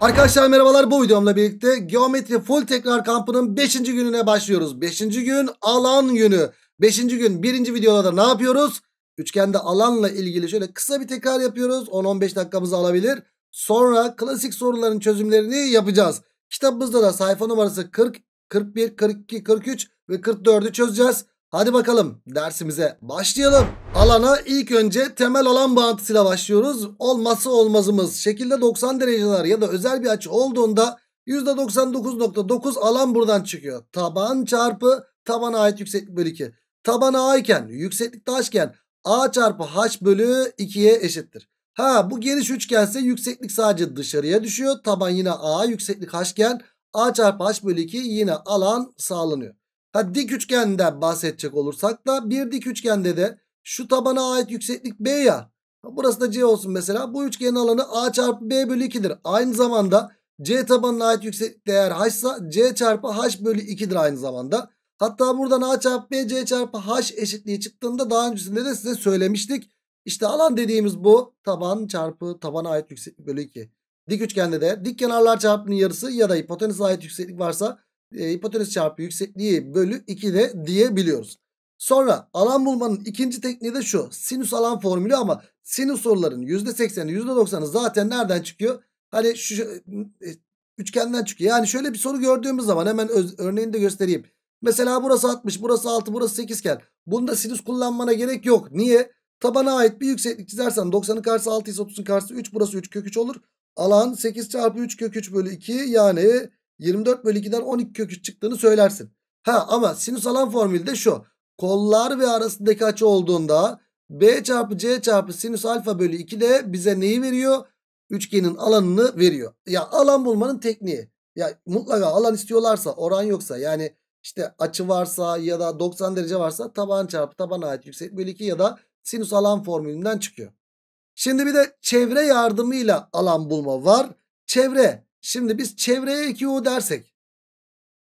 Arkadaşlar merhabalar bu videomla birlikte geometri full tekrar kampının 5. gününe başlıyoruz. 5. gün alan günü. 5. gün 1. videoda da ne yapıyoruz? Üçgende alanla ilgili şöyle kısa bir tekrar yapıyoruz. 10-15 dakikamızı alabilir. Sonra klasik soruların çözümlerini yapacağız. Kitabımızda da sayfa numarası 40, 41, 42, 43 ve 44'ü çözeceğiz. Hadi bakalım dersimize başlayalım. Alana ilk önce temel alan bağıntısıyla başlıyoruz. Olması olmazımız şekilde 90 dereceler ya da özel bir açı olduğunda %99.9 alan buradan çıkıyor. Taban çarpı tabana ait yükseklik bölü 2. Tabana A iken yükseklik taşken A çarpı H bölü 2'ye eşittir. Ha bu geniş üçgense yükseklik sadece dışarıya düşüyor. Taban yine A yükseklik H iken A çarpı H bölü 2 yine alan sağlanıyor. Ha dik üçgende bahsedecek olursak da bir dik üçgende de şu tabana ait yükseklik B ya. Burası da C olsun mesela. Bu üçgenin alanı A çarpı B bölü 2'dir. Aynı zamanda C tabanına ait yükseklik değer H ise C çarpı H bölü 2'dir aynı zamanda. Hatta buradan A çarpı B C çarpı H eşitliği çıktığında daha öncesinde de size söylemiştik. İşte alan dediğimiz bu taban çarpı tabana ait yükseklik bölü 2. Dik üçgende de dik kenarlar çarpımının yarısı ya da hipotenüse ait yükseklik varsa e, hipotenüs çarpı yüksekliği bölü 2 de diyebiliyoruz. Sonra alan bulmanın ikinci tekniği de şu. Sinüs alan formülü ama sinüs soruların %80'i %90'ı zaten nereden çıkıyor? Hani şu e, üçgenden çıkıyor. Yani şöyle bir soru gördüğümüz zaman hemen öz, örneğini de göstereyim. Mesela burası 60, burası 6, burası 8 iken bunda sinüs kullanmana gerek yok. Niye? Tabana ait bir yükseklik çizersen 90'ın karşısı 6 ise 30'un karşısı 3 burası 3 kök 3 olur. Alan 8 çarpı 3 kök 3 bölü 2 yani 24 bölü 2'den 12 kök 3 çıktığını söylersin. Ha ama sinüs alan formülü de şu. Kollar ve arasındaki açı olduğunda B çarpı C çarpı sinüs alfa bölü 2 de bize neyi veriyor? Üçgenin alanını veriyor. Ya alan bulmanın tekniği. Ya mutlaka alan istiyorlarsa oran yoksa yani işte açı varsa ya da 90 derece varsa taban çarpı tabana ait yükseklik bölü 2 ya da sinüs alan formülünden çıkıyor. Şimdi bir de çevre yardımıyla alan bulma var. Çevre. Şimdi biz çevreye 2U dersek.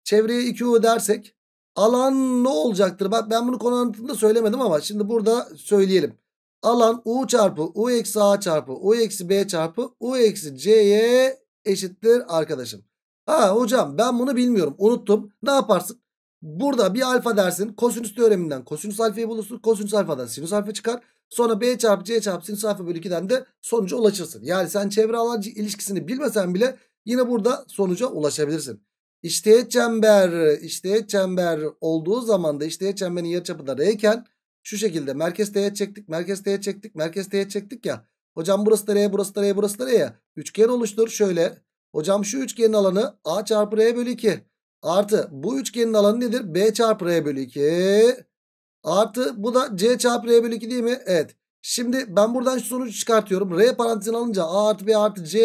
Çevreye 2U dersek alan ne olacaktır? Bak ben bunu konu anlatımında söylemedim ama şimdi burada söyleyelim. Alan U çarpı U eksi A çarpı U eksi B çarpı U eksi C'ye eşittir arkadaşım. Ha hocam ben bunu bilmiyorum unuttum. Ne yaparsın? Burada bir alfa dersin. Kosinüs teoreminden kosinüs alfayı bulursun. Kosinüs alfadan sinüs alfa çıkar. Sonra B çarpı C çarpı sinüs alfa bölü 2'den de sonuca ulaşırsın. Yani sen çevre alan ilişkisini bilmesen bile yine burada sonuca ulaşabilirsin. İşteğet çember, işteğet çember olduğu zaman da işteğet çemberin yarıçapı da R iken şu şekilde merkez teğet çektik, merkez teğet çektik, merkez teğet çektik ya. Hocam burası da R, burası da R, burası da R ya. Üçgen oluştur şöyle. Hocam şu üçgenin alanı A çarpı R bölü 2. Artı bu üçgenin alanı nedir? B çarpı R bölü 2. Artı bu da C çarpı R bölü 2 değil mi? Evet. Şimdi ben buradan şu sonucu çıkartıyorum. R parantezini alınca A artı B artı C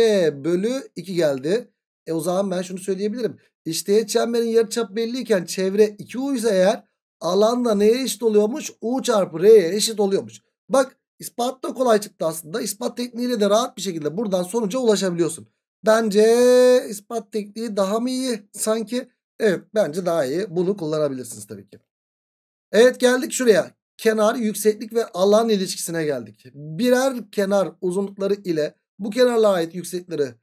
bölü 2 geldi. E o zaman ben şunu söyleyebilirim. İşte çemberin yarıçapı belliyken çevre 2U ise eğer alan da neye eşit oluyormuş? U çarpı R'ye eşit oluyormuş. Bak ispat da kolay çıktı aslında. İspat tekniğiyle de rahat bir şekilde buradan sonuca ulaşabiliyorsun. Bence ispat tekniği daha mı iyi sanki? Evet bence daha iyi. Bunu kullanabilirsiniz tabii ki. Evet geldik şuraya. Kenar, yükseklik ve alan ilişkisine geldik. Birer kenar uzunlukları ile bu kenarlara ait yükseklikleri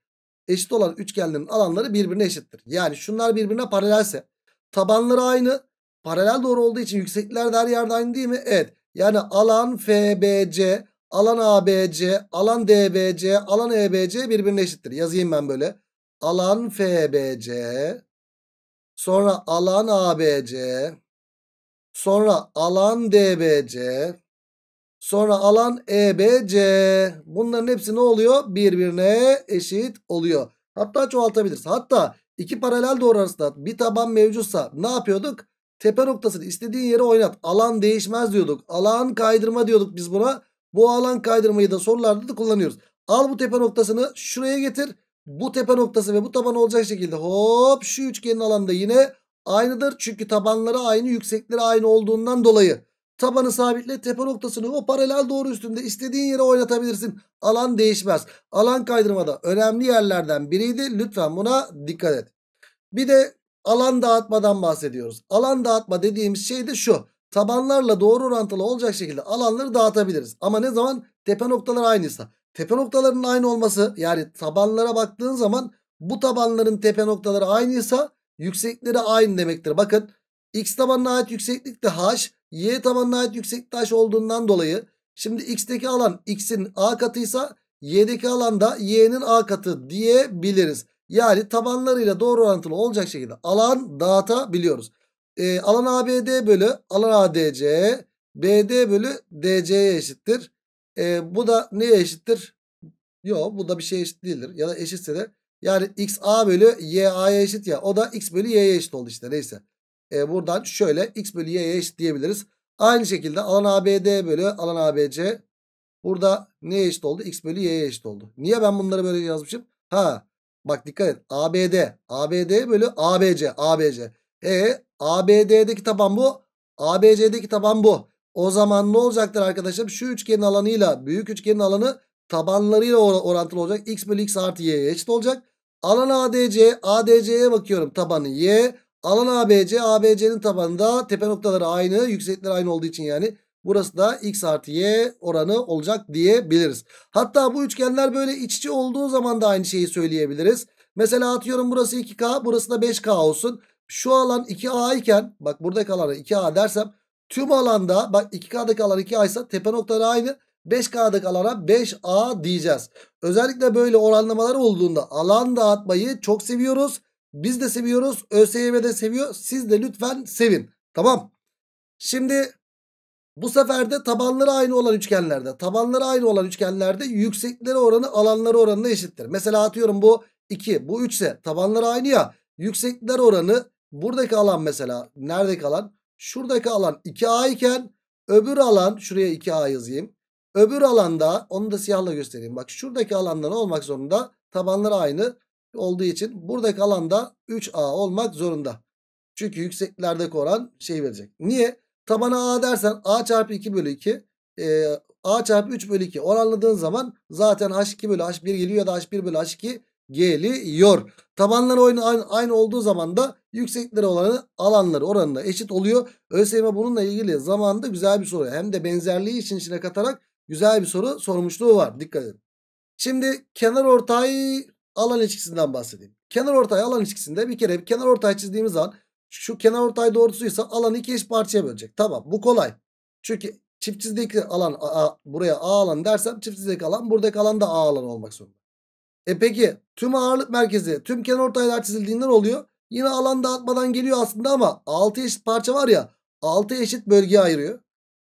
eşit olan üçgenlerin alanları birbirine eşittir. Yani şunlar birbirine paralelse tabanları aynı paralel doğru olduğu için yükseklikler de her yerde aynı değil mi? Evet. Yani alan FBC, alan ABC, alan DBC, alan EBC birbirine eşittir. Yazayım ben böyle. Alan FBC, sonra alan ABC, sonra alan DBC, Sonra alan EBC. Bunların hepsi ne oluyor? Birbirine eşit oluyor. Hatta çoğaltabiliriz. Hatta iki paralel doğru arasında bir taban mevcutsa ne yapıyorduk? Tepe noktasını istediğin yere oynat. Alan değişmez diyorduk. Alan kaydırma diyorduk biz buna. Bu alan kaydırmayı da sorularda da kullanıyoruz. Al bu tepe noktasını şuraya getir. Bu tepe noktası ve bu taban olacak şekilde hop şu üçgenin alanında yine aynıdır. Çünkü tabanları aynı yüksekleri aynı olduğundan dolayı. Tabanı sabitle tepe noktasını o paralel doğru üstünde istediğin yere oynatabilirsin. Alan değişmez. Alan kaydırmada önemli yerlerden biriydi. Lütfen buna dikkat et. Bir de alan dağıtmadan bahsediyoruz. Alan dağıtma dediğimiz şey de şu. Tabanlarla doğru orantılı olacak şekilde alanları dağıtabiliriz. Ama ne zaman? Tepe noktaları aynıysa. Tepe noktalarının aynı olması yani tabanlara baktığın zaman Bu tabanların tepe noktaları aynıysa yüksekleri aynı demektir. Bakın x tabanına ait yükseklik de h, y tabanına ait yükseklik de h olduğundan dolayı şimdi x'teki alan x'in a katıysa y'deki alan da y'nin a katı diyebiliriz. Yani tabanlarıyla doğru orantılı olacak şekilde alan dağıtabiliyoruz. E, alan ABD bölü alan ADC BD bölü DC'ye eşittir. E, bu da neye eşittir? Yok bu da bir şey eşit değildir. Ya da eşitse de yani XA bölü YA'ya eşit ya. O da X bölü Y'ye eşit oldu işte neyse. E, buradan şöyle X bölü Y'ye eşit diyebiliriz. Aynı şekilde alan ABD bölü alan ABC. Burada neye eşit oldu? X bölü Y'ye eşit oldu. Niye ben bunları böyle yazmışım? Ha bak dikkat et. ABD. ABD bölü ABC. ABC. E ABD'deki taban bu. ABC'deki taban bu. O zaman ne olacaktır arkadaşlar? Şu üçgenin alanıyla büyük üçgenin alanı tabanlarıyla orantılı olacak. X bölü X artı Y'ye eşit olacak. Alan ADC, ADC'ye bakıyorum tabanı Y. Alan ABC, ABC'nin tabanında tepe noktaları aynı, yükseklikleri aynı olduğu için yani. Burası da X artı Y oranı olacak diyebiliriz. Hatta bu üçgenler böyle iç içe olduğu zaman da aynı şeyi söyleyebiliriz. Mesela atıyorum burası 2K, burası da 5K olsun. Şu alan 2A iken bak buradaki alanı 2A dersem tüm alanda bak 2K'daki alan 2A ise tepe noktaları aynı. 5K'daki alana 5A diyeceğiz. Özellikle böyle oranlamalar olduğunda alan dağıtmayı çok seviyoruz. Biz de seviyoruz. ÖSYM de seviyor. Siz de lütfen sevin. Tamam. Şimdi bu sefer de tabanları aynı olan üçgenlerde tabanları aynı olan üçgenlerde yüksekleri oranı alanları oranına eşittir. Mesela atıyorum bu 2 bu 3 ise tabanları aynı ya yüksekler oranı buradaki alan mesela neredeki alan şuradaki alan 2A iken öbür alan şuraya 2A yazayım. Öbür alanda onu da siyahla göstereyim. Bak şuradaki alanda ne olmak zorunda? Tabanları aynı olduğu için buradaki alanda 3A olmak zorunda. Çünkü yükseklerdeki oran şey verecek. Niye? Tabana A dersen A çarpı 2 bölü 2 e, A çarpı 3 bölü 2 oranladığın zaman zaten H2 bölü H1 geliyor ya da H1 bölü H2 geliyor. Tabanları aynı, aynı olduğu zaman da yüksekleri olanı alanları oranına eşit oluyor. ÖSYM bununla ilgili zamanında güzel bir soru. Hem de benzerliği için içine katarak güzel bir soru sormuşluğu var. Dikkat edin. Şimdi kenar ortay alan ilişkisinden bahsedeyim. Kenar ortay alan ilişkisinde bir kere bir kenar ortay çizdiğimiz zaman şu kenar ortay doğrusuysa alanı iki eş parçaya bölecek. Tamam bu kolay. Çünkü çift çizdeki alan a, a, buraya A alan dersem çift çizdeki alan buradaki alan da A alan olmak zorunda. E peki tüm ağırlık merkezi tüm kenar ortaylar çizildiğinden oluyor. Yine alan dağıtmadan geliyor aslında ama 6 eşit parça var ya 6 eşit bölgeye ayırıyor.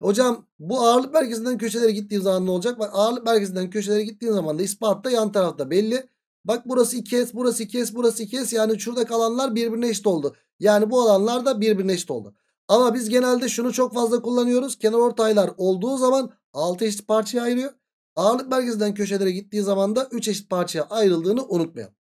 Hocam bu ağırlık merkezinden köşelere gittiğim zaman ne olacak? Bak ağırlık merkezinden köşelere gittiğim zaman da ispatta yan tarafta belli. Bak burası 2S, burası 2S, burası 2S. Yani şurada kalanlar birbirine eşit oldu. Yani bu alanlar da birbirine eşit oldu. Ama biz genelde şunu çok fazla kullanıyoruz. Kenar ortaylar olduğu zaman 6 eşit parçaya ayırıyor. Ağırlık merkezinden köşelere gittiği zaman da 3 eşit parçaya ayrıldığını unutmayalım.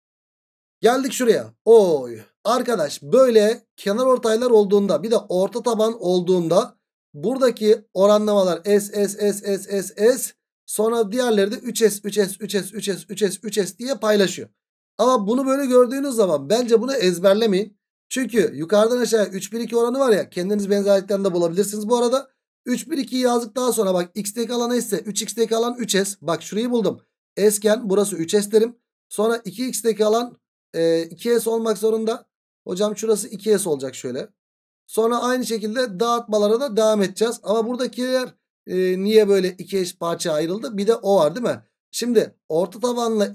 Geldik şuraya. Oy. Arkadaş böyle kenar ortaylar olduğunda bir de orta taban olduğunda buradaki oranlamalar S S S S S S sonra diğerleri de 3S 3S 3S 3S 3S 3S diye paylaşıyor. Ama bunu böyle gördüğünüz zaman bence bunu ezberlemeyin. Çünkü yukarıdan aşağıya 3 1 2 oranı var ya kendiniz benzerlikten de bulabilirsiniz bu arada. 3 1 2'yi yazdık daha sonra bak x'teki alan ise 3x'teki alan 3s. Bak şurayı buldum. S iken burası 3s derim. Sonra 2x'teki alan e, 2s olmak zorunda. Hocam şurası 2s olacak şöyle. Sonra aynı şekilde dağıtmalara da devam edeceğiz. Ama buradakiler e, niye böyle iki eş parça ayrıldı? Bir de o var değil mi? Şimdi orta tabanla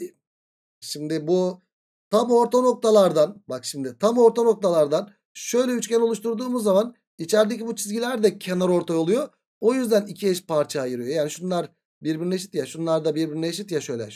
şimdi bu tam orta noktalardan bak şimdi tam orta noktalardan şöyle üçgen oluşturduğumuz zaman içerideki bu çizgiler de kenar orta oluyor. O yüzden iki eş parça ayırıyor. Yani şunlar birbirine eşit ya şunlar da birbirine eşit ya şöyle.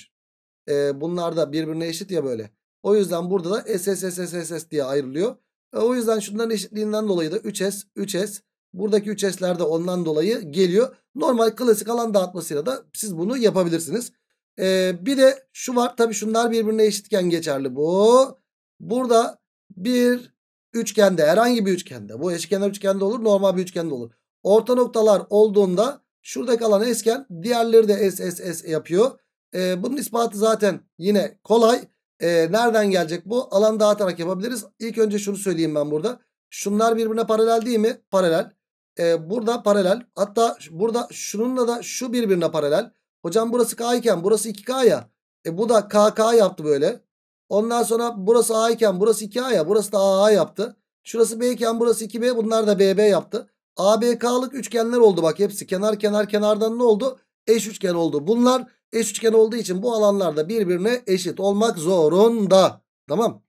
E, bunlar da birbirine eşit ya böyle. O yüzden burada da S S S S S diye ayrılıyor. E, o yüzden şunların eşitliğinden dolayı da 3S 3S buradaki 3S'ler de ondan dolayı geliyor. Normal klasik alan dağıtmasıyla da siz bunu yapabilirsiniz. Ee, bir de şu var tabii şunlar birbirine eşitken geçerli bu. Burada bir üçgende herhangi bir üçgende bu eşkenar üçgende olur normal bir üçgende olur. Orta noktalar olduğunda şuradaki alan esken diğerleri de S S S yapıyor. Ee, bunun ispatı zaten yine kolay. Ee, nereden gelecek bu? Alan dağıtarak yapabiliriz. İlk önce şunu söyleyeyim ben burada. Şunlar birbirine paralel değil mi? Paralel. Ee, burada paralel. Hatta burada şununla da şu birbirine paralel. Hocam burası K iken burası 2K ya. E bu da KK yaptı böyle. Ondan sonra burası A iken burası 2A ya. Burası da AA yaptı. Şurası B iken burası 2B. Bunlar da BB yaptı. ABK'lık üçgenler oldu bak hepsi. Kenar kenar kenardan ne oldu? Eş üçgen oldu. Bunlar eş üçgen olduğu için bu alanlarda birbirine eşit olmak zorunda. Tamam.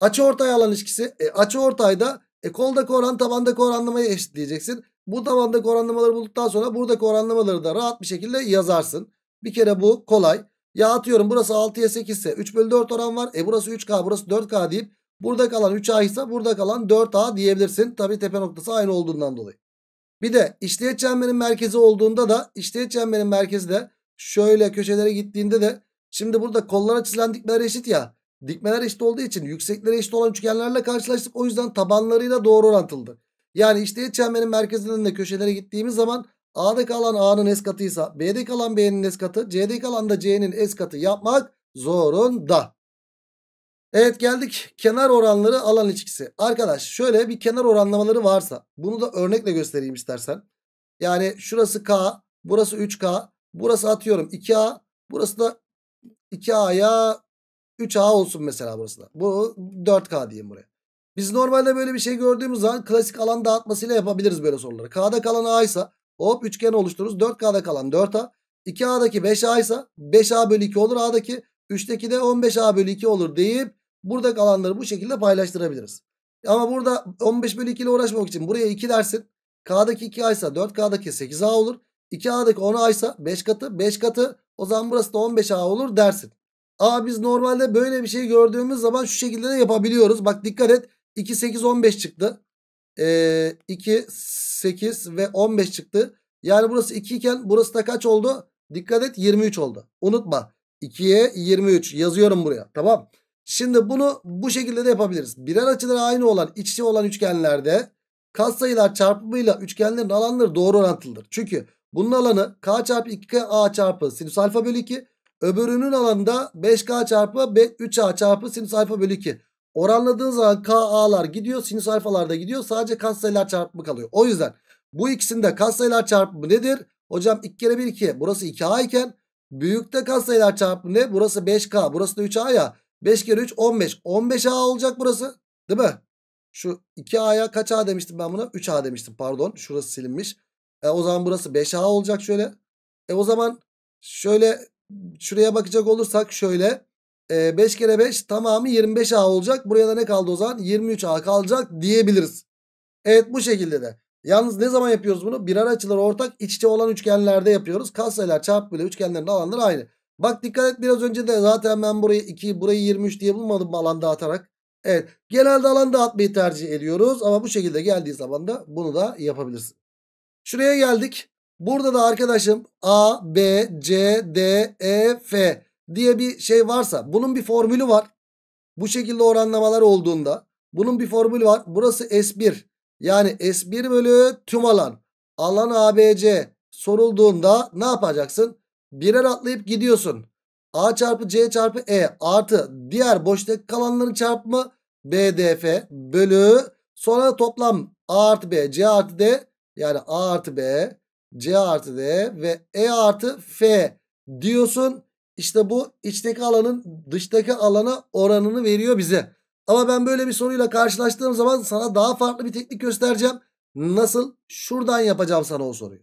Açı ortay alan ilişkisi. E, açı ortayda e, koldaki oran tabandaki oranlamayı eşitleyeceksin. Bu tabandaki oranlamaları bulduktan sonra buradaki oranlamaları da rahat bir şekilde yazarsın. Bir kere bu kolay. Ya atıyorum burası 6'ya 8 ise 3 bölü 4 oran var. E burası 3K burası 4K deyip burada kalan 3A ise burada kalan 4A diyebilirsin. Tabi tepe noktası aynı olduğundan dolayı. Bir de işleyiş çemberin merkezi olduğunda da işleyiş çemberin merkezi de şöyle köşelere gittiğinde de şimdi burada kollara çizilen dikmeler eşit ya. Dikmeler eşit olduğu için yüksekleri eşit olan üçgenlerle karşılaştık. O yüzden tabanlarıyla doğru orantılı. Yani işleyiş çemberin merkezinden de köşelere gittiğimiz zaman A'da kalan A'nın S katıysa B'de kalan B'nin S katı C'de kalan da C'nin S katı yapmak zorunda. Evet geldik kenar oranları alan ilişkisi. Arkadaş şöyle bir kenar oranlamaları varsa bunu da örnekle göstereyim istersen. Yani şurası K burası 3K burası atıyorum 2A burası da 2A'ya 3A olsun mesela burası da. Bu 4K diyeyim buraya. Biz normalde böyle bir şey gördüğümüz zaman klasik alan dağıtmasıyla yapabiliriz böyle soruları. K'da kalan A ise hop üçgen oluştururuz. 4K'da kalan 4A. 2A'daki 5A ise 5A bölü 2 olur. A'daki 3'teki de 15A bölü 2 olur deyip burada kalanları bu şekilde paylaştırabiliriz. Ama burada 15 bölü 2 ile uğraşmak için buraya 2 dersin. K'daki 2A ise 4K'daki 8A olur. 2A'daki 10A ise 5 katı 5 katı o zaman burası da 15A olur dersin. Aa biz normalde böyle bir şey gördüğümüz zaman şu şekilde de yapabiliyoruz. Bak dikkat et 2, 8, 15 çıktı. Ee, 2, 8 ve 15 çıktı. Yani burası 2 iken burası da kaç oldu? Dikkat et 23 oldu. Unutma. 2'ye 23 yazıyorum buraya. Tamam. Şimdi bunu bu şekilde de yapabiliriz. Birer açıları aynı olan iç olan üçgenlerde katsayılar çarpımıyla üçgenlerin alanları doğru orantılıdır. Çünkü bunun alanı k çarpı 2a çarpı sinüs alfa bölü 2. Öbürünün alanında 5k çarpı 3a çarpı sinüs alfa bölü 2. Oranladığın zaman KA'lar gidiyor. Sinüs alfalar da gidiyor. Sadece katsayılar çarpımı kalıyor. O yüzden bu ikisinde katsayılar çarpımı nedir? Hocam 2 kere 1 2. Burası 2A iken büyükte katsayılar çarpımı ne? Burası 5K. Burası da 3A ya. 5 kere 3 15. 15A olacak burası. Değil mi? Şu 2A'ya kaç A demiştim ben buna? 3A demiştim pardon. Şurası silinmiş. E, o zaman burası 5A olacak şöyle. E o zaman şöyle şuraya bakacak olursak şöyle. 5 ee, kere 5 tamamı 25A olacak. Buraya da ne kaldı o zaman? 23A kalacak diyebiliriz. Evet bu şekilde de. Yalnız ne zaman yapıyoruz bunu? Birer açıları ortak iç içe olan üçgenlerde yapıyoruz. Katsayılar çarpı bile üçgenlerin alanları aynı. Bak dikkat et biraz önce de zaten ben burayı 2 burayı 23 diye bulmadım alan dağıtarak. Evet genelde alan dağıtmayı tercih ediyoruz. Ama bu şekilde geldiği zaman da bunu da yapabilirsin. Şuraya geldik. Burada da arkadaşım A, B, C, D, E, F diye bir şey varsa bunun bir formülü var. Bu şekilde oranlamalar olduğunda bunun bir formülü var. Burası S1 yani S1 bölü tüm alan alan ABC sorulduğunda ne yapacaksın? Birer atlayıp gidiyorsun. A çarpı C çarpı E artı diğer boştaki kalanların çarpımı BDF bölü sonra toplam A artı B C artı D yani A artı B C artı D ve E artı F diyorsun. İşte bu içteki alanın dıştaki alana oranını veriyor bize. Ama ben böyle bir soruyla karşılaştığım zaman sana daha farklı bir teknik göstereceğim. Nasıl? Şuradan yapacağım sana o soruyu.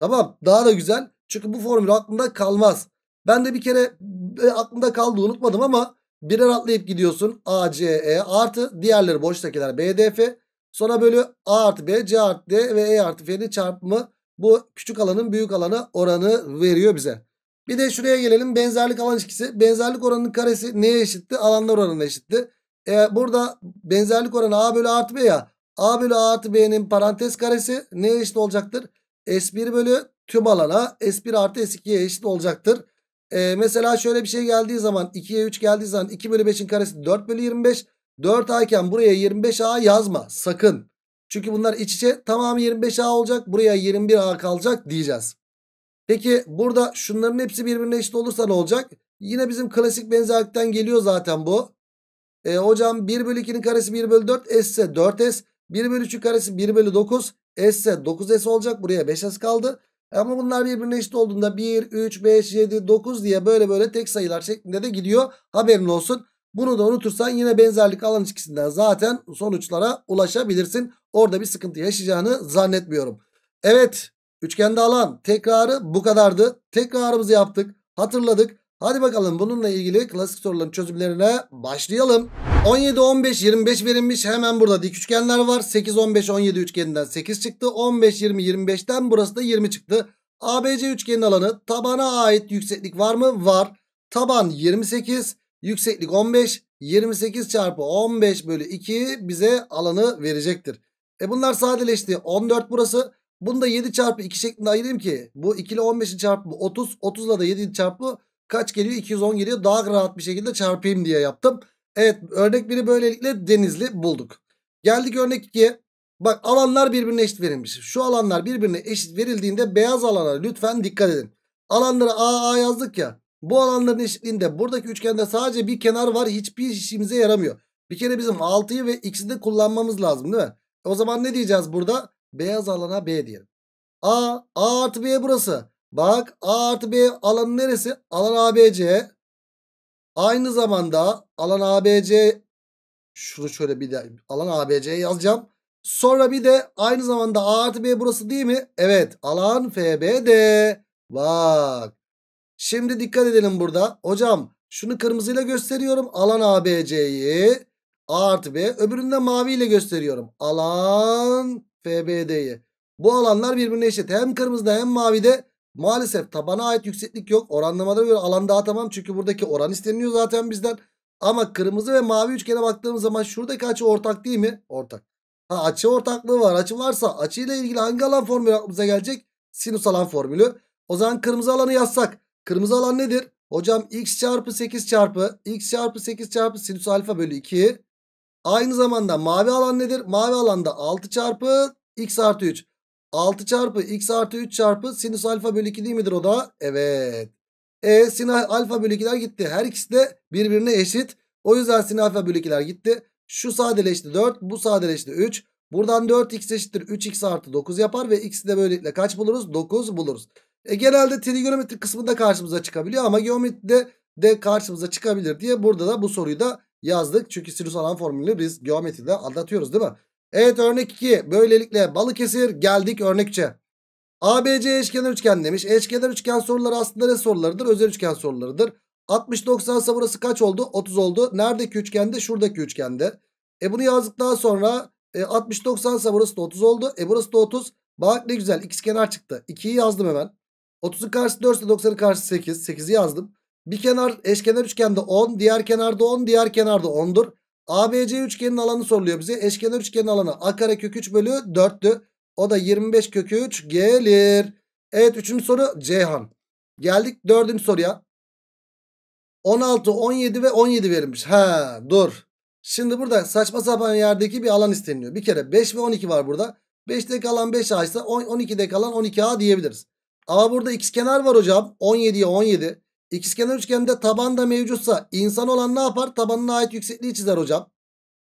Tamam daha da güzel. Çünkü bu formül aklında kalmaz. Ben de bir kere e, aklımda kaldı unutmadım ama birer atlayıp gidiyorsun. A, C, E artı diğerleri boştakiler B, D, F. Sonra bölü A artı B, C artı D ve E artı F'nin çarpımı bu küçük alanın büyük alana oranı veriyor bize. Bir de şuraya gelelim. Benzerlik alan ilişkisi. Benzerlik oranının karesi neye eşitti? Alanlar oranına eşitti. E, burada benzerlik oranı A bölü artı B ya. A bölü A artı B'nin parantez karesi neye eşit olacaktır? S1 bölü tüm alana S1 artı S2'ye eşit olacaktır. E, mesela şöyle bir şey geldiği zaman 2'ye 3 geldiği zaman 2 bölü 5'in karesi 4 bölü 25. 4A iken buraya 25A yazma sakın. Çünkü bunlar iç içe tamamı 25A olacak. Buraya 21A kalacak diyeceğiz. Peki burada şunların hepsi birbirine eşit olursa ne olacak? Yine bizim klasik benzerlikten geliyor zaten bu. E, hocam 1 bölü 2'nin karesi 1 bölü 4 S ise 4S. 1 bölü 3'ün karesi 1 bölü 9 S ise 9S olacak. Buraya 5S kaldı. Ama bunlar birbirine eşit olduğunda 1, 3, 5, 7, 9 diye böyle böyle tek sayılar şeklinde de gidiyor. Haberin olsun. Bunu da unutursan yine benzerlik alan ilişkisinden zaten sonuçlara ulaşabilirsin. Orada bir sıkıntı yaşayacağını zannetmiyorum. Evet üçgende alan tekrarı bu kadardı. Tekrarımızı yaptık hatırladık. Hadi bakalım bununla ilgili klasik soruların çözümlerine başlayalım. 17, 15, 25 verilmiş. Hemen burada dik üçgenler var. 8, 15, 17 üçgeninden 8 çıktı. 15, 20, 25'ten burası da 20 çıktı. ABC üçgenin alanı tabana ait yükseklik var mı? Var. Taban 28, yükseklik 15. 28 çarpı 15 bölü 2 bize alanı verecektir. E bunlar sadeleşti. 14 burası. Bunu da 7 çarpı 2 şeklinde ayırayım ki. Bu 2 ile 15'in çarpımı 30. 30 ile de 7 çarpı kaç geliyor? 210 geliyor. Daha rahat bir şekilde çarpayım diye yaptım. Evet örnek biri böylelikle denizli bulduk. Geldik örnek 2'ye. Bak alanlar birbirine eşit verilmiş. Şu alanlar birbirine eşit verildiğinde beyaz alana lütfen dikkat edin. Alanları A A yazdık ya. Bu alanların eşitliğinde buradaki üçgende sadece bir kenar var. Hiçbir işimize yaramıyor. Bir kere bizim 6'yı ve x'i de kullanmamız lazım değil mi? O zaman ne diyeceğiz burada? Beyaz alana B diyelim. A, A artı B burası. Bak A artı B alanı neresi? Alan ABC. Aynı zamanda alan ABC şunu şöyle bir de alan ABC yazacağım. Sonra bir de aynı zamanda A artı B burası değil mi? Evet alan FBD. Bak. Şimdi dikkat edelim burada. Hocam şunu kırmızıyla gösteriyorum. Alan ABC'yi. A artı B. Öbüründe maviyle gösteriyorum. Alan FBD'yi. Bu alanlar birbirine eşit. Hem kırmızıda hem mavide maalesef tabana ait yükseklik yok. Oranlamada göre alan daha tamam. Çünkü buradaki oran isteniyor zaten bizden. Ama kırmızı ve mavi üçgene baktığımız zaman şuradaki açı ortak değil mi? Ortak. Ha açı ortaklığı var. Açı varsa açıyla ilgili hangi alan formülü aklımıza gelecek? Sinüs alan formülü. O zaman kırmızı alanı yazsak. Kırmızı alan nedir? Hocam x çarpı 8 çarpı x çarpı 8 çarpı sinüs alfa bölü 2. Aynı zamanda mavi alan nedir? Mavi alanda 6 çarpı x artı 3. 6 çarpı x artı 3 çarpı sinüs alfa bölü 2 değil midir o da? Evet. E sin alfa bölü 2'ler gitti. Her ikisi de birbirine eşit. O yüzden sin alfa bölü 2'ler gitti. Şu sadeleşti 4. Bu sadeleşti 3. Buradan 4x eşittir 3x artı 9 yapar. Ve x'i de böylelikle kaç buluruz? 9 buluruz. E, genelde trigonometri kısmında karşımıza çıkabiliyor. Ama geometride de karşımıza çıkabilir diye burada da bu soruyu da yazdık. Çünkü sinüs alan formülünü biz geometride anlatıyoruz değil mi? Evet örnek 2. Böylelikle Balıkesir geldik örnek 3'e. ABC eşkenar üçgen demiş. Eşkenar üçgen soruları aslında ne sorularıdır? Özel üçgen sorularıdır. 60-90 ise burası kaç oldu? 30 oldu. Neredeki üçgende? Şuradaki üçgende. E bunu yazdıktan sonra e, 60-90 ise burası da 30 oldu. E burası da 30. Bak ne güzel kenar çıktı. 2'yi yazdım hemen. 30'un karşısı 4 ise 90'ın karşısı 8. 8'i yazdım. Bir kenar eşkenar üçgende 10. Diğer kenarda 10. Diğer kenarda 10'dur. ABC üçgenin alanı soruluyor bize. Eşkenar üçgenin alanı a kare kök 3 bölü 4'tü. O da 25 kök 3 gelir. Evet üçüncü soru Ceyhan. Geldik dördüncü soruya. 16, 17 ve 17 verilmiş. Ha dur. Şimdi burada saçma sapan yerdeki bir alan isteniyor. Bir kere 5 ve 12 var burada. 5'te kalan 5A ise 12'de kalan 12A diyebiliriz. Ama burada x kenar var hocam. 17'ye 17. İkizkenar üçgende taban da mevcutsa insan olan ne yapar? Tabanına ait yüksekliği çizer hocam.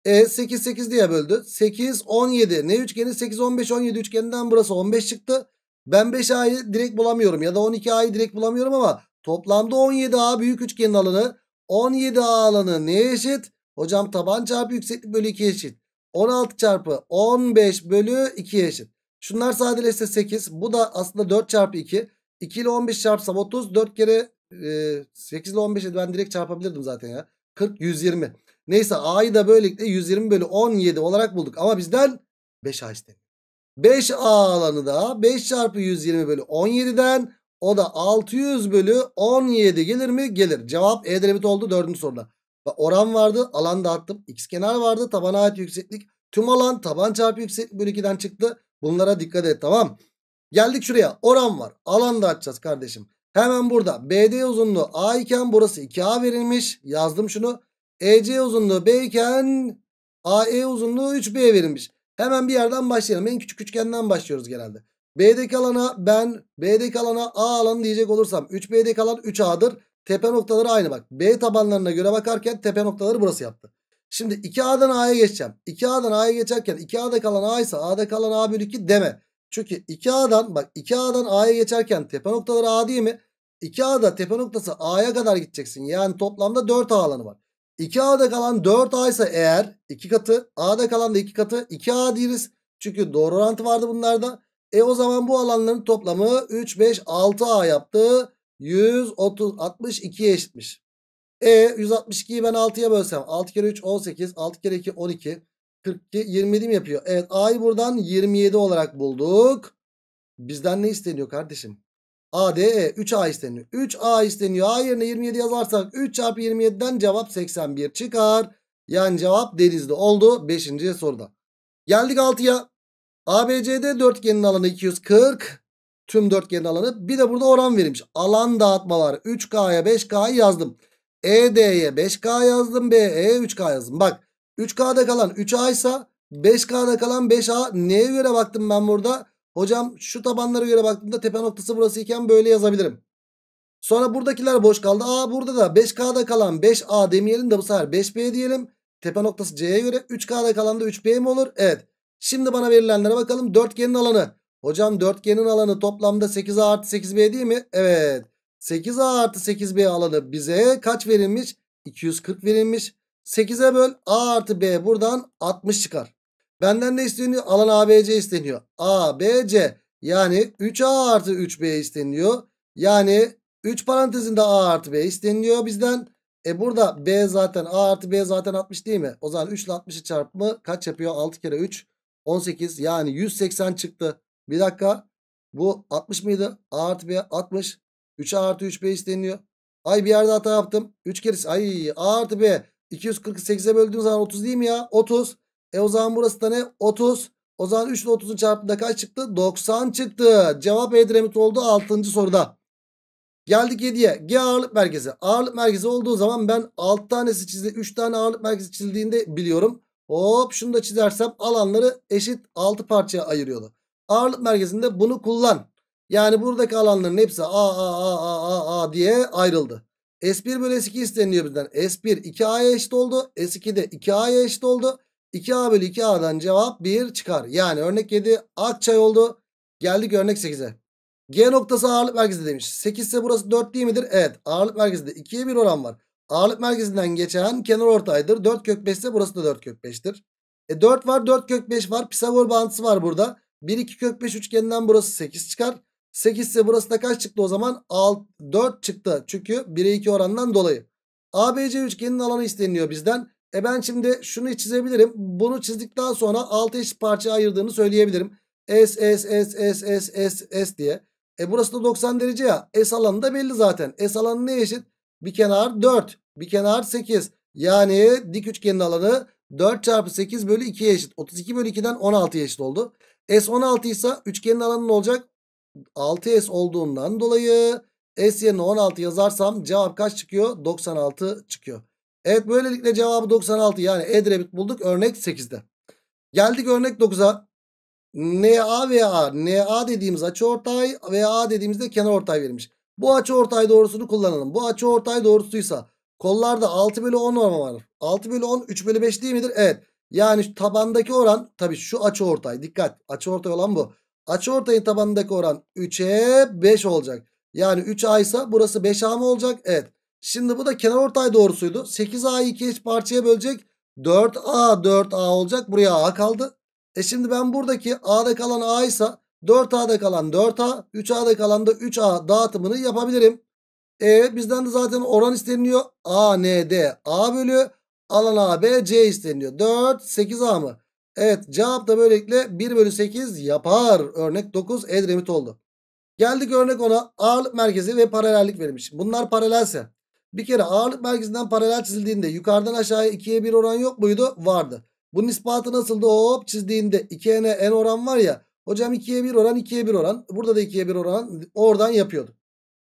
E 8 8 diye böldü. 8 17. Ne üçgeni? 8 15 17 üçgeninden burası 15 çıktı. Ben 5A'yı direkt bulamıyorum ya da 12A'yı direkt bulamıyorum ama toplamda 17A büyük üçgenin alanı 17A alanı neye eşit? Hocam taban çarpı yükseklik bölü 2 eşit. 16 çarpı 15 bölü 2 eşit. Şunlar sadeleşse 8. Bu da aslında 4 çarpı 2. 2 ile 15 çarpsam 30. 4 kere e, 8 ile 15'i ben direkt çarpabilirdim zaten ya. 40 120. Neyse A'yı da böylelikle 120 bölü 17 olarak bulduk. Ama bizden 5A isteniyor. 5A alanı da 5 çarpı 120 bölü 17'den o da 600 bölü 17 gelir mi? Gelir. Cevap E limit oldu 4. soruda. Oran vardı alan dağıttım. X kenar vardı tabana ait yükseklik. Tüm alan taban çarpı yükseklik bölü 2'den çıktı. Bunlara dikkat et tamam. Geldik şuraya oran var. Alan dağıtacağız kardeşim. Hemen burada BD uzunluğu A iken burası 2A verilmiş. Yazdım şunu. EC uzunluğu B iken AE uzunluğu 3B verilmiş. Hemen bir yerden başlayalım. En küçük üçgenden başlıyoruz genelde. B'deki alana ben B'deki alana A alanı diyecek olursam 3B'deki alan 3A'dır. Tepe noktaları aynı bak. B tabanlarına göre bakarken tepe noktaları burası yaptı. Şimdi 2A'dan A'ya geçeceğim. 2A'dan A'ya geçerken 2A'da kalan A ise A'da kalan A bölü 2 deme. Çünkü 2A'dan bak 2A'dan A'ya geçerken tepe noktaları A değil mi? 2A'da tepe noktası A'ya kadar gideceksin. Yani toplamda 4A alanı var. 2A'da kalan 4A ise eğer 2 katı A'da kalan da 2 katı 2A deriz. Çünkü doğru orantı vardı bunlarda. E o zaman bu alanların toplamı 3, 5, 6A yaptı. 130, 62'ye eşitmiş. E 162'yi ben 6'ya bölsem 6 kere 3 18 6 kere 2 12 42 27 mi yapıyor? Evet A'yı buradan 27 olarak bulduk. Bizden ne isteniyor kardeşim? A, D, E 3A isteniyor. 3A isteniyor. A yerine 27 yazarsak 3 çarpı 27'den cevap 81 çıkar. Yani cevap denizli oldu 5. soruda. Geldik 6'ya. ABCD dörtgenin alanı 240. Tüm dörtgenin alanı. Bir de burada oran verilmiş. Alan dağıtma var. 3K'ya 5K'yı yazdım. ED'ye 5K yazdım. BE'ye 3K yazdım. Bak 3K'da kalan 3A ise 5K'da kalan 5A neye göre baktım ben burada? Hocam şu tabanlara göre baktığımda tepe noktası burası iken böyle yazabilirim. Sonra buradakiler boş kaldı. Aa burada da 5K'da kalan 5A demeyelim de bu sefer 5B diyelim. Tepe noktası C'ye göre 3K'da kalan da 3B mi olur? Evet. Şimdi bana verilenlere bakalım. Dörtgenin alanı. Hocam dörtgenin alanı toplamda 8A artı 8B değil mi? Evet. 8A artı 8B alanı bize kaç verilmiş? 240 verilmiş. 8'e böl A artı B buradan 60 çıkar. Benden ne isteniyor? Alan ABC isteniyor. ABC yani 3A artı 3B isteniyor. Yani 3 parantezinde A artı B isteniyor bizden. E burada B zaten A artı B zaten 60 değil mi? O zaman 3 ile 60'ı çarpımı kaç yapıyor? 6 kere 3 18 yani 180 çıktı. Bir dakika bu 60 mıydı? A artı B 60. 3A artı 3B isteniyor. Ay bir yerde hata yaptım. 3 kere ay A artı B 248'e böldüğüm zaman 30 değil mi ya? 30. E o zaman burası da ne? 30. O zaman 3 ile 30'un çarpımında kaç çıktı? 90 çıktı. Cevap Edremit oldu 6. soruda. Geldik 7'ye. G ağırlık merkezi. Ağırlık merkezi olduğu zaman ben 6 tanesi çizdi. 3 tane ağırlık merkezi çizildiğinde biliyorum. Hop şunu da çizersem alanları eşit 6 parçaya ayırıyordu. Ağırlık merkezinde bunu kullan. Yani buradaki alanların hepsi A A A A A A diye ayrıldı. S1 bölü S2 isteniyor bizden. S1 2A'ya eşit oldu. S2 de 2A'ya eşit oldu. 2A bölü 2A'dan cevap 1 çıkar. Yani örnek 7 Akçay oldu. Geldik örnek 8'e. G noktası ağırlık merkezi demiş. 8 ise burası 4 değil midir? Evet. Ağırlık merkezinde 2'ye 1 oran var. Ağırlık merkezinden geçen kenar ortaydır. 4 kök 5 ise burası da 4 kök 5'tir. E 4 var 4 kök 5 var. Pisagor bağıntısı var burada. 1 2 kök 5 üçgeninden burası 8 çıkar. 8 ise burası da kaç çıktı o zaman? 6, 4 çıktı. Çünkü 1'e 2 orandan dolayı. ABC üçgenin alanı isteniyor bizden. E ben şimdi şunu çizebilirim. Bunu çizdikten sonra 6 eşit parçaya ayırdığını söyleyebilirim. S, S, S, S, S, S, S, S diye. E burası da 90 derece ya. S alanı da belli zaten. S alanı ne eşit? Bir kenar 4. Bir kenar 8. Yani dik üçgenin alanı 4 çarpı 8 bölü 2'ye eşit. 32 bölü 2'den 16'ya eşit oldu. S 16 ise üçgenin alanı ne olacak? 6S olduğundan dolayı S yerine 16 yazarsam cevap kaç çıkıyor? 96 çıkıyor. Evet böylelikle cevabı 96 yani Edremit bulduk örnek 8'de. Geldik örnek 9'a. NA veya A. NA dediğimiz açı ortay veya A dediğimizde kenar ortay verilmiş. Bu açı ortay doğrusunu kullanalım. Bu açı ortay doğrusuysa kollarda 6 bölü 10 oran var. 6 bölü 10 3 bölü 5 değil midir? Evet. Yani tabandaki oran tabii şu açı ortay. Dikkat açı ortay olan bu. Açı ortayın tabanındaki oran 3'e 5 olacak. Yani 3A ise burası 5A mı olacak? Evet. Şimdi bu da kenar ortay doğrusuydu. 8A'yı 2 eş parçaya bölecek. 4A 4A olacak. Buraya A kaldı. E şimdi ben buradaki A'da kalan A ise 4A'da kalan 4A 3A'da kalan da 3A dağıtımını yapabilirim. E bizden de zaten oran isteniyor. A, N, D, A bölü alan A, B, C isteniyor. 4, 8A mı? Evet cevap da böylelikle 1 bölü 8 yapar. Örnek 9 Edremit oldu. Geldik örnek 10'a ağırlık merkezi ve paralellik verilmiş. Bunlar paralelse bir kere ağırlık merkezinden paralel çizildiğinde yukarıdan aşağıya 2'ye 1 oran yok muydu? Vardı. Bunun ispatı nasıldı? Hop çizdiğinde 2'ye n, n oran var ya. Hocam 2'ye 1 oran 2'ye 1 oran. Burada da 2'ye 1 oran oradan yapıyorduk.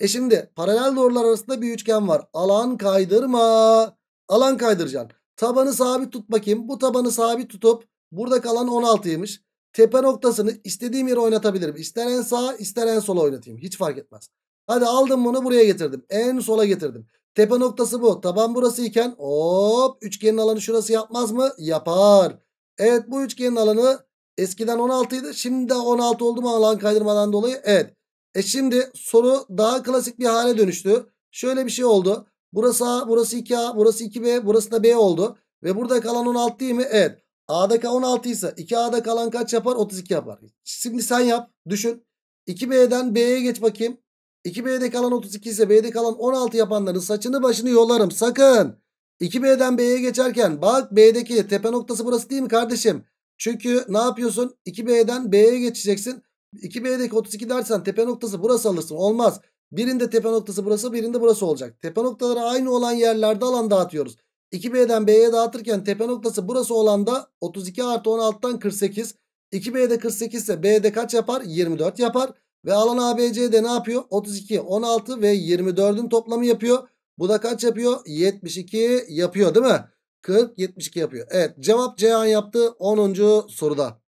E şimdi paralel doğrular arasında bir üçgen var. Alan kaydırma. Alan kaydıracaksın. Tabanı sabit tut bakayım. Bu tabanı sabit tutup burada kalan 16'ymış. Tepe noktasını istediğim yere oynatabilirim. İster en sağa ister en sola oynatayım. Hiç fark etmez. Hadi aldım bunu buraya getirdim. En sola getirdim. Tepe noktası bu. Taban burası iken hop üçgenin alanı şurası yapmaz mı? Yapar. Evet bu üçgenin alanı eskiden 16 idi. Şimdi de 16 oldu mu alan kaydırmadan dolayı? Evet. E şimdi soru daha klasik bir hale dönüştü. Şöyle bir şey oldu. Burası A, burası 2A, burası 2B, burası da B oldu. Ve burada kalan 16 değil mi? Evet. A'da 16 ise 2A'da kalan kaç yapar? 32 yapar. Şimdi sen yap. Düşün. 2B'den B'ye geç bakayım. 2B'de kalan 32 ise B'de kalan 16 yapanların saçını başını yolarım. Sakın. 2B'den B'ye geçerken bak B'deki tepe noktası burası değil mi kardeşim? Çünkü ne yapıyorsun? 2B'den B'ye geçeceksin. 2B'deki 32 dersen tepe noktası burası alırsın. Olmaz. Birinde tepe noktası burası birinde burası olacak. Tepe noktaları aynı olan yerlerde alan dağıtıyoruz. 2B'den B'ye dağıtırken tepe noktası burası olan da 32 artı 16'dan 48. 2B'de 48 ise B'de kaç yapar? 24 yapar. Ve alan ABC'de ne yapıyor? 32, 16 ve 24'ün toplamı yapıyor. Bu da kaç yapıyor? 72 yapıyor değil mi? 40, 72 yapıyor. Evet cevap Ceyhan yaptı 10. soruda.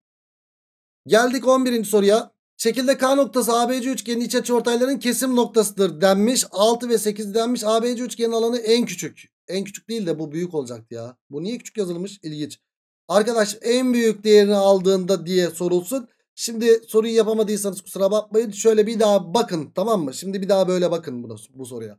Geldik 11. soruya. Şekilde K noktası ABC üçgenin iç açıortayların kesim noktasıdır denmiş. 6 ve 8 denmiş. ABC üçgenin alanı en küçük. En küçük değil de bu büyük olacaktı ya. Bu niye küçük yazılmış? İlginç. Arkadaş en büyük değerini aldığında diye sorulsun. Şimdi soruyu yapamadıysanız kusura bakmayın. Şöyle bir daha bakın tamam mı? Şimdi bir daha böyle bakın bu, bu soruya.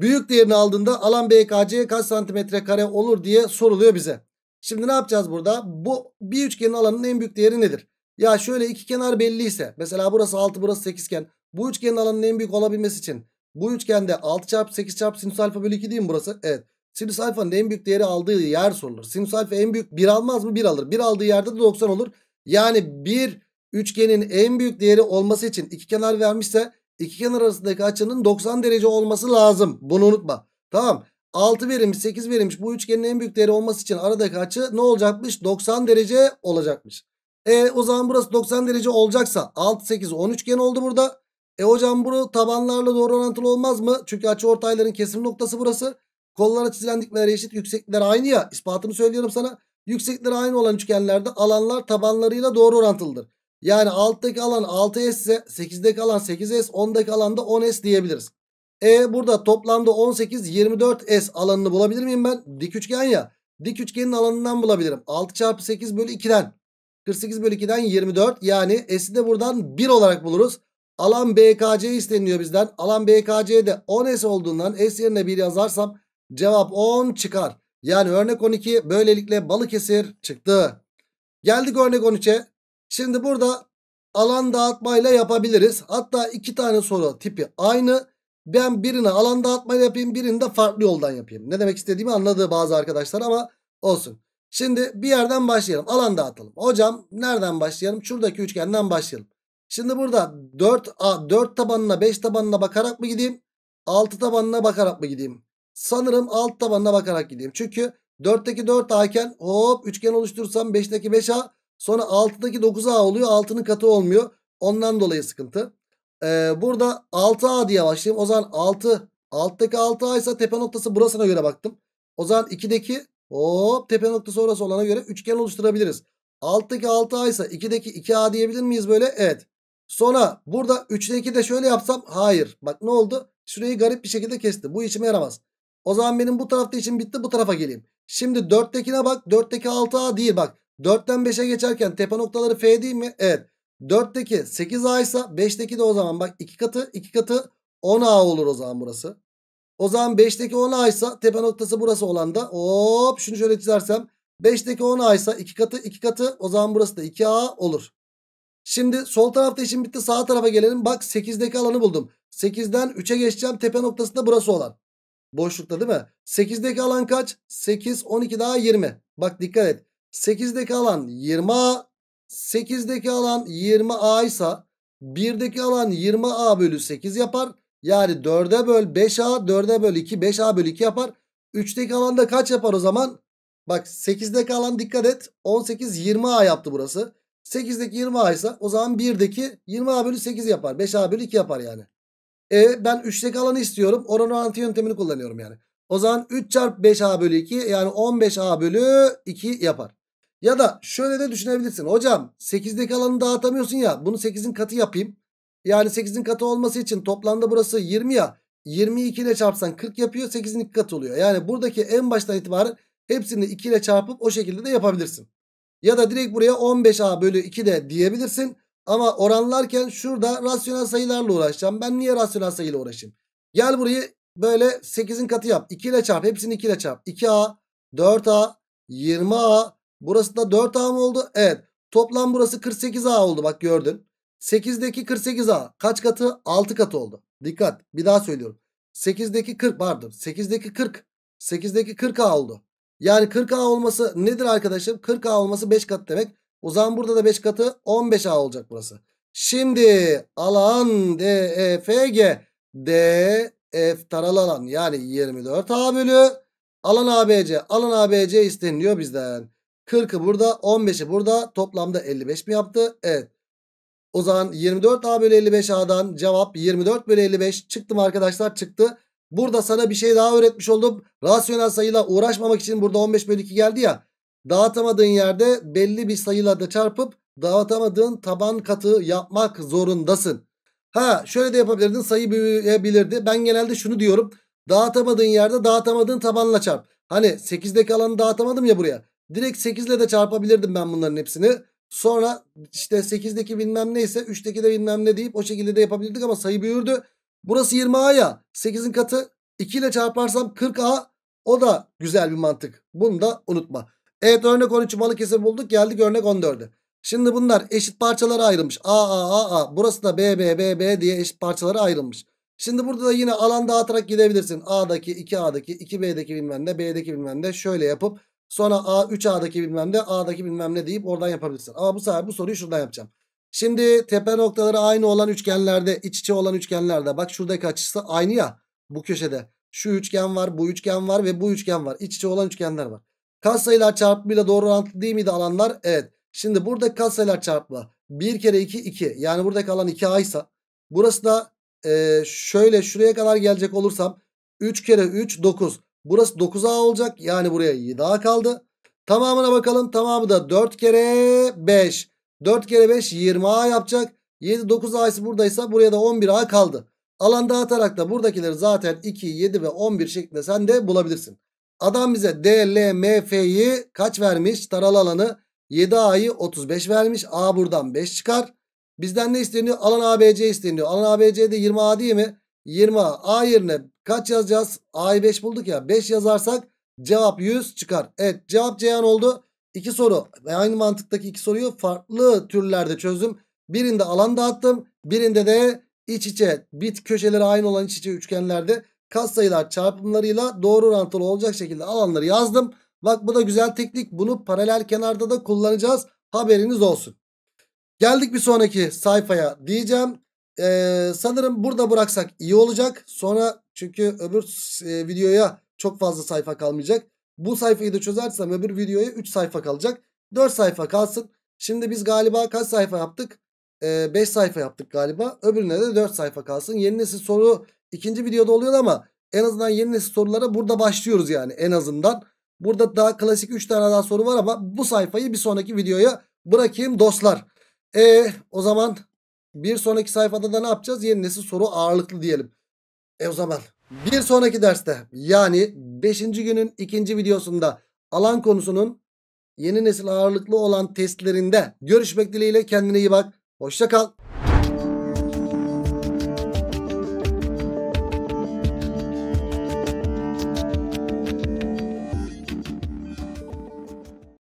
Büyük değerini aldığında alan BKC kaç santimetre kare olur diye soruluyor bize. Şimdi ne yapacağız burada? Bu bir üçgenin alanının en büyük değeri nedir? Ya şöyle iki kenar belliyse mesela burası 6 burası 8 iken bu üçgenin alanının en büyük olabilmesi için bu üçgende 6 çarpı 8 çarpı sinüs alfa bölü 2 değil mi burası? Evet. Sinüs alfanın en büyük değeri aldığı yer sorulur. Sinüs alfa en büyük 1 almaz mı? 1 alır. 1 aldığı yerde de 90 olur. Yani bir üçgenin en büyük değeri olması için iki kenar vermişse iki kenar arasındaki açının 90 derece olması lazım. Bunu unutma. Tamam. 6 verilmiş 8 verilmiş bu üçgenin en büyük değeri olması için aradaki açı ne olacakmış? 90 derece olacakmış. E o zaman burası 90 derece olacaksa 6 8 10 üçgen oldu burada. E hocam bu tabanlarla doğru orantılı olmaz mı? Çünkü açı ortayların kesim noktası burası. Kollara çizilen dikmeler eşit yükseklikler aynı ya. İspatını söylüyorum sana. Yükseklikleri aynı olan üçgenlerde alanlar tabanlarıyla doğru orantılıdır. Yani alttaki alan 6S ise 8'deki alan 8S 10'daki alan da 10S diyebiliriz. E burada toplamda 18 24S alanını bulabilir miyim ben? Dik üçgen ya. Dik üçgenin alanından bulabilirim. 6 çarpı 8 bölü 2'den. 48 bölü 2'den 24 yani S'i de buradan 1 olarak buluruz. Alan BKC isteniyor bizden. Alan BKC'de 10S olduğundan S yerine 1 yazarsam cevap 10 çıkar. Yani örnek 12 böylelikle Balıkesir çıktı. Geldik örnek 13'e. Şimdi burada alan dağıtmayla yapabiliriz. Hatta iki tane soru tipi aynı. Ben birini alan dağıtmayla yapayım birini de farklı yoldan yapayım. Ne demek istediğimi anladı bazı arkadaşlar ama olsun. Şimdi bir yerden başlayalım. Alan dağıtalım. Hocam nereden başlayalım? Şuradaki üçgenden başlayalım. Şimdi burada 4, 4 tabanına 5 tabanına bakarak mı gideyim? 6 tabanına bakarak mı gideyim? Sanırım alt tabanına bakarak gideyim. Çünkü 4'teki 4A iken hop üçgen oluşturursam 5'teki 5A sonra 6'daki 9A oluyor. 6'nın katı olmuyor. Ondan dolayı sıkıntı. Ee, burada 6A diye başlayayım. O zaman 6 alttaki 6A ise tepe noktası burasına göre baktım. O zaman 2'deki hop tepe noktası orası olana göre üçgen oluşturabiliriz. Alttaki 6A ise 2'deki 2A diyebilir miyiz böyle? Evet. Sonra burada 3'te de şöyle yapsam hayır. Bak ne oldu? Şurayı garip bir şekilde kesti. Bu işime yaramaz. O zaman benim bu tarafta işim bitti bu tarafa geleyim. Şimdi 4'tekine bak 4'teki 6A değil bak. 4'ten 5'e geçerken tepe noktaları F değil mi? Evet. 4'teki 8A ise 5'teki de o zaman bak 2 katı 2 katı 10A olur o zaman burası. O zaman 5'teki 10A ise tepe noktası burası olan da hop şunu şöyle çizersem 5'teki 10A ise 2 katı 2 katı o zaman burası da 2A olur. Şimdi sol tarafta işim bitti sağ tarafa gelelim. Bak 8'deki alanı buldum. 8'den 3'e geçeceğim tepe noktası da burası olan. Boşlukta değil mi? 8'deki alan kaç? 8, 12 daha 20. Bak dikkat et. 8'deki alan 20A. 8'deki alan 20A ise 1'deki alan 20A bölü 8 yapar. Yani 4'e böl 5A 4'e böl 2 5A bölü 2 yapar. 3'teki alan da kaç yapar o zaman? Bak 8'deki alan dikkat et. 18 20A yaptı burası. 8'deki 20A ise o zaman 1'deki 20A bölü 8 yapar. 5A bölü 2 yapar yani. E ben 3'teki alanı istiyorum. Oran orantı yöntemini kullanıyorum yani. O zaman 3 çarpı 5A bölü 2 yani 15A bölü 2 yapar. Ya da şöyle de düşünebilirsin. Hocam 8'deki alanı dağıtamıyorsun ya. Bunu 8'in katı yapayım. Yani 8'in katı olması için toplamda burası 20 ya. 22 ile çarpsan 40 yapıyor. 8'in 2 katı oluyor. Yani buradaki en baştan itibaren hepsini 2 ile çarpıp o şekilde de yapabilirsin. Ya da direkt buraya 15A bölü 2 de diyebilirsin. Ama oranlarken şurada rasyonel sayılarla uğraşacağım. Ben niye rasyonel sayıyla uğraşayım? Gel burayı böyle 8'in katı yap. 2 ile çarp. Hepsini 2 ile çarp. 2A, 4A, 20A. Burası da 4A mı oldu? Evet. Toplam burası 48A oldu bak gördün. 8'deki 48A kaç katı? 6 katı oldu. Dikkat bir daha söylüyorum. 8'deki 40 pardon 8'deki 40 8'deki 40A oldu. Yani 40A olması nedir arkadaşım? 40A olması 5 kat demek. O zaman burada da 5 katı 15A olacak burası. Şimdi alan DEFG DF taralı alan yani 24A bölü alan ABC alan ABC isteniliyor bizden. 40'ı burada 15'i burada toplamda 55 mi yaptı? Evet. O zaman 24A bölü 55A'dan cevap 24 bölü 55 çıktı mı arkadaşlar? Çıktı. Burada sana bir şey daha öğretmiş oldum. Rasyonel sayıyla uğraşmamak için burada 15 bölü 2 geldi ya. Dağıtamadığın yerde belli bir sayıyla da çarpıp dağıtamadığın taban katı yapmak zorundasın. Ha şöyle de yapabilirdin sayı büyüyebilirdi. Ben genelde şunu diyorum. Dağıtamadığın yerde dağıtamadığın tabanla çarp. Hani 8'deki alanı dağıtamadım ya buraya. Direkt 8 ile de çarpabilirdim ben bunların hepsini. Sonra işte 8'deki bilmem neyse 3'teki de bilmem ne deyip o şekilde de yapabilirdik ama sayı büyürdü. Burası 20A ya 8'in katı 2 ile çarparsam 40A o da güzel bir mantık. Bunu da unutma. Evet örnek 13 Balıkesir bulduk geldik örnek 14'e. Şimdi bunlar eşit parçalara ayrılmış. A A A A burası da B B B B diye eşit parçalara ayrılmış. Şimdi burada da yine alan dağıtarak gidebilirsin. A'daki 2A'daki 2B'deki bilmem ne B'deki bilmem ne şöyle yapıp sonra A 3A'daki bilmem ne A'daki bilmem ne deyip oradan yapabilirsin. Ama bu sefer bu soruyu şuradan yapacağım. Şimdi tepe noktaları aynı olan üçgenlerde iç içe olan üçgenlerde bak şuradaki açısı aynı ya bu köşede. Şu üçgen var bu üçgen var ve bu üçgen var. İç içe olan üçgenler var. Katsayılar çarpımıyla doğru orantılı değil miydi alanlar? Evet. Şimdi buradaki katsayılar çarpımı 1 kere 2 2 yani buradaki alan 2A ise burası da e, şöyle şuraya kadar gelecek olursam 3 kere 3 9. Burası 9A olacak yani buraya 7A kaldı. Tamamına bakalım tamamı da 4 kere 5. 4 kere 5 20A yapacak. 7 9A ise buradaysa buraya da 11A kaldı. Alan dağıtarak da buradakileri zaten 2, 7 ve 11 şeklinde sen de bulabilirsin. Adam bize D, L, M, F'yi kaç vermiş? Taralı alanı 7A'yı 35 vermiş. A buradan 5 çıkar. Bizden ne isteniyor? Alan ABC isteniyor. Alan ABC'de 20A değil mi? 20A. A yerine kaç yazacağız? A'yı 5 bulduk ya. 5 yazarsak cevap 100 çıkar. Evet cevap Ceyhan oldu. İki soru ve aynı mantıktaki iki soruyu farklı türlerde çözdüm. Birinde alan dağıttım. Birinde de iç içe bit köşeleri aynı olan iç içe üçgenlerde katsayılar çarpımlarıyla doğru orantılı olacak şekilde alanları yazdım. Bak bu da güzel teknik. Bunu paralel kenarda da kullanacağız. Haberiniz olsun. Geldik bir sonraki sayfaya diyeceğim. Ee, sanırım burada bıraksak iyi olacak. Sonra çünkü öbür e, videoya çok fazla sayfa kalmayacak. Bu sayfayı da çözersem öbür videoya 3 sayfa kalacak. 4 sayfa kalsın. Şimdi biz galiba kaç sayfa yaptık? 5 ee, sayfa yaptık galiba. Öbürüne de 4 sayfa kalsın. Yeni nesil soru ikinci videoda oluyor ama en azından yeni nesil sorulara burada başlıyoruz yani en azından. Burada daha klasik 3 tane daha soru var ama bu sayfayı bir sonraki videoya bırakayım dostlar. E o zaman bir sonraki sayfada da ne yapacağız? Yeni nesil soru ağırlıklı diyelim. E o zaman bir sonraki derste yani 5. günün ikinci videosunda alan konusunun yeni nesil ağırlıklı olan testlerinde görüşmek dileğiyle kendine iyi bak. Hoşça kal.